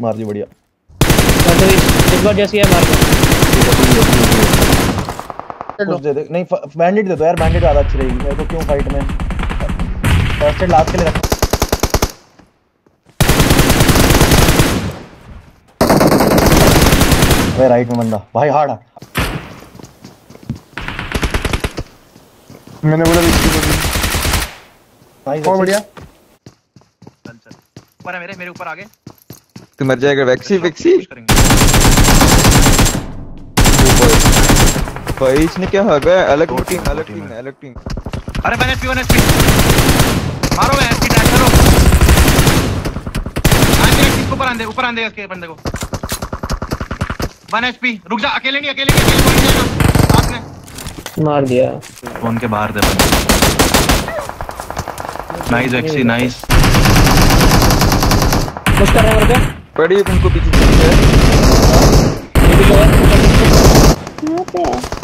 मार दी बढ़िया। तो इस इस बार जैसी है मार दो। दे दे। नहीं बैंडेड दे दो यार बैंडेड ज़्यादा अच्छी रहेगी। मेरे को क्यों फाइट में? फ़र्स्ट एड लास्ट के लिए रखो। भाई राइट में बंदा। भाई हार्ड है। मैंने बोला बहुत बढ़िया। चल चल ऊपर है मेरे मेरे ऊपर आगे। तू मर जाएगा वैक्सी वैक्सी भाई इसने क्या हगा है? अलग टीम अलग टीम है। अलग टीम अरे वन एचपी वन एचपी मारो वन एचपी टैग करो। आंदे इसको ऊपर आंदे ऊपर आंदे इसके बंदे को। वन एचपी रुक जा अकेले नहीं अकेले नहीं अकेले कोई नहीं। जाएगा साथ मार दिया। फ़ोन के बाहर दे बंदे। नाइस एक्सी नाइस पुश कर रहे हैं मेरे पे पड़ी उनको पीछे यहाँ पे